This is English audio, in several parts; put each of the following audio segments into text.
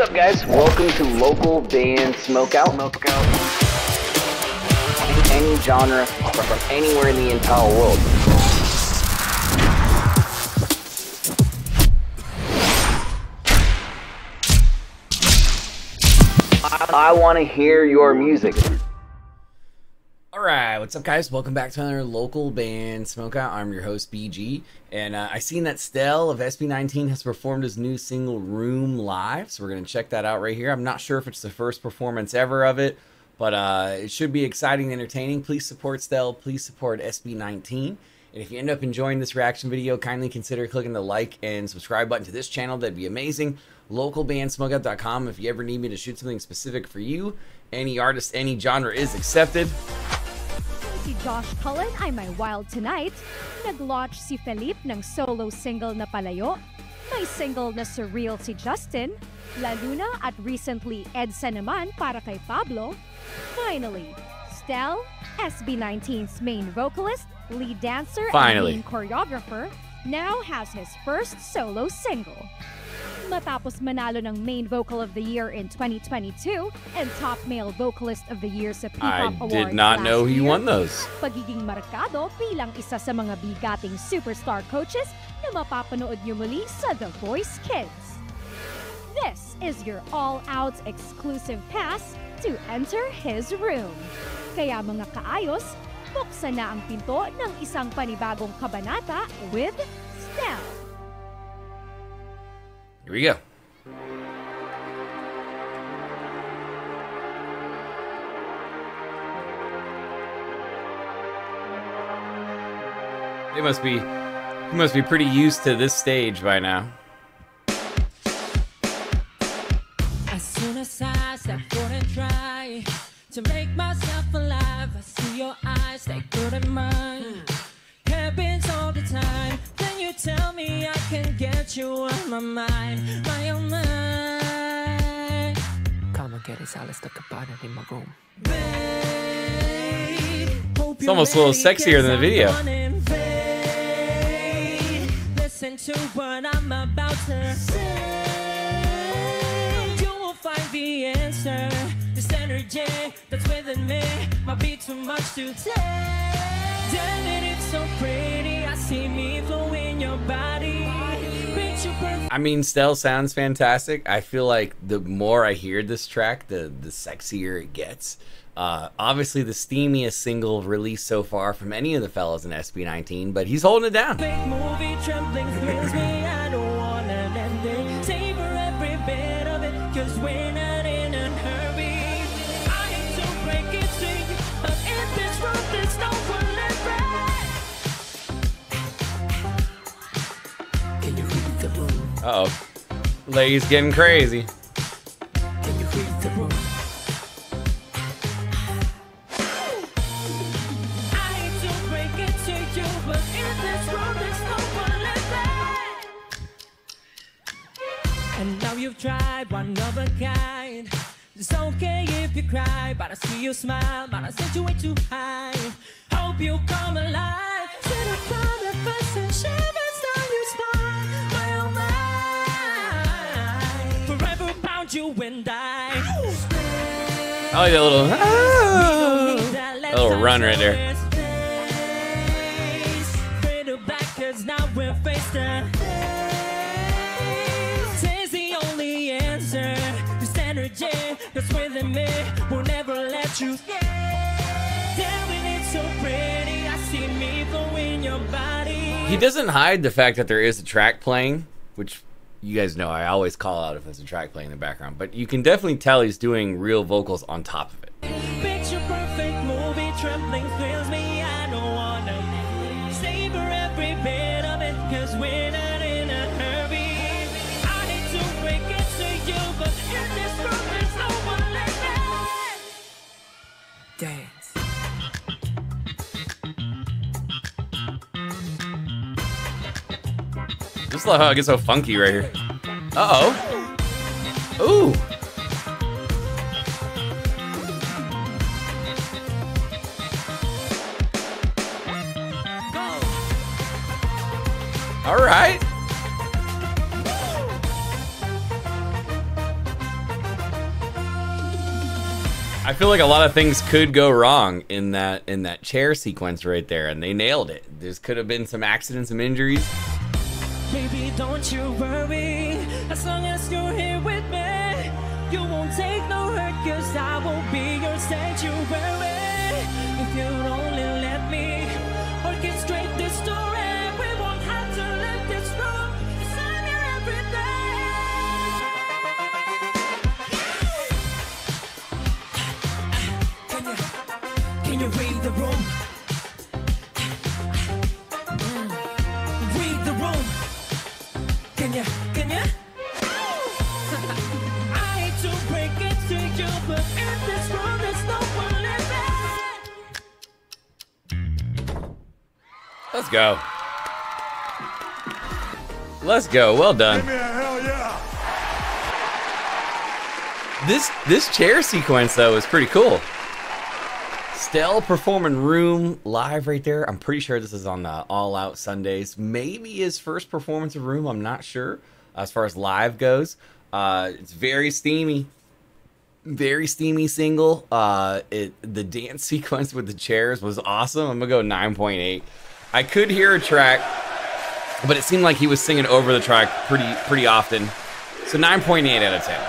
What's up, guys? Welcome to local band Smokeout. Smokeout. Any genre from anywhere in the entire world. I, I want to hear your music. What's up, guys? Welcome back to another local band Smokeout. I'm your host BG, and uh, I seen that Stell of SB19 has performed his new single "Room" live, so we're gonna check that out right here. I'm not sure if it's the first performance ever of it, but uh, it should be exciting and entertaining. Please support Stell. Please support SB19. And if you end up enjoying this reaction video, kindly consider clicking the like and subscribe button to this channel. That'd be amazing. Localbandsmokeout.com if you ever need me to shoot something specific for you. Any artist, any genre is accepted. Si Josh Cullen ay may wild tonight. Nag-launch si Felipe ng solo single na Palayo. May single na Surreal si Justin. La Luna at recently EDSA naman para kay Pablo. Finally, Stel, SB19's main vocalist, lead dancer, Finally. and main choreographer, now has his first solo single. Matapos manalo ng main vocal of the year in 2022 and top male vocalist of the year sa I P-pop Awards did not know he year, won those. pagiging markado bilang isa sa mga bigating superstar coaches na mapapanood niyo muli sa The Voice Kids. This is your all-out exclusive pass to enter his room. Kaya mga kaayos, buksan na ang pinto ng isang panibagong kabanata with Stell. Here we go. They must be he must be pretty used to this stage by now. As soon as I step forward and try to make myself alive, I see your eyes, they good at mine. Happens all the time. Then you tell me I can get you on my mind, my own mind. Come and get it, let's talk about it in my room. It's almost a little sexier than the video. Listen to what I'm about to say. You will find the answer. This energy that's within me might be too much to take. I mean, Stell sounds fantastic. I feel like the more I hear this track, the the sexier it gets. Uh, obviously, the steamiest single released so far from any of the fellas in SB19, but he's holding it down. Big movie trembling thrills me. I don't want an ending. Savor every bit of it, cause we're not in a hurry. I hate to break it to you, but in this world there's no one left. Can you read the room? Uh oh, Lay's getting crazy. Can you read the room? I hate to break it to you, but in this world there's no one left. And now you've tried one of a kind. It's okay if you cry, but I see you smile, but I set you way too high. Hope you come alive. Sit upon the first and shivers I like that little, ah, That little run right there. Now we're face to face. Is the only answer. This energy that's within me will never let you. Damn it, it's so pretty. I see me flow in your body. He doesn't hide the fact that there is a track playing, which you guys know I always call out if there's a track playing in the background. But you can definitely tell he's doing real vocals on top of it. Love how it gets so funky right here. Uh oh. Ooh. All right. I feel like a lot of things could go wrong in that in that chair sequence right there, and they nailed it. There could have been some accidents, some injuries. Baby, don't you worry. As long as you're here with me, you won't take no hurt, cause I won't be your sanctuary. If you'd only let me orchestrate this story, we won't have to let this room. 'cause I'm here every day. Can you, can you read the room? Let's go. Let's go. Well done. This this chair sequence though is pretty cool. Stell performing Room live right there. I'm pretty sure this is on the All Out Sundays. Maybe his first performance of Room. I'm not sure as far as live goes. Uh, it's very steamy, very steamy single. Uh, it the dance sequence with the chairs was awesome. I'm gonna go 9.8. I could hear a track, but it seemed like he was singing over the track pretty pretty often. So 9.8 out of 10.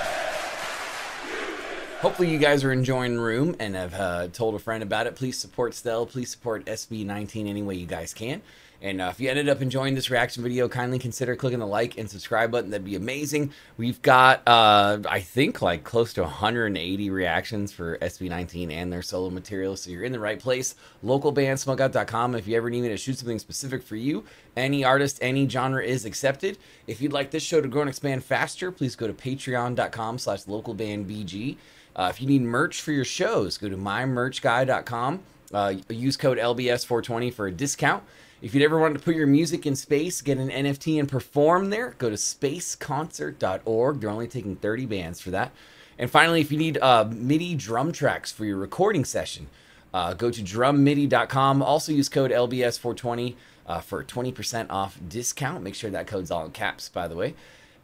Hopefully you guys are enjoying Room and have uh, told a friend about it. Please support Stell. Please support SB19 any way you guys can. And uh, if you ended up enjoying this reaction video, kindly consider clicking the like and subscribe button. That'd be amazing. We've got, uh, I think, like close to 180 reactions for SB19 and their solo material. So you're in the right place. Localbandsmokeout.com. If you ever need me to shoot something specific for you, any artist, any genre is accepted. If you'd like this show to grow and expand faster, please go to patreon.com slash localbandbg. Uh, if you need merch for your shows, go to mymerchguy.com. Uh, use code LBS420 for a discount. If you'd ever want to put your music in space, get an NFT and perform there, go to spaceconcert.org. They're only taking 30 bands for that. And finally, if you need uh, MIDI drum tracks for your recording session, uh, go to drummidi.com. Also use code LBS420 uh, for a 20% off discount. Make sure that code's all in caps, by the way.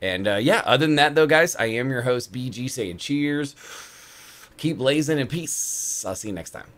And uh, yeah, other than that, though, guys, I am your host, BG, saying cheers. Keep blazing and peace. I'll see you next time.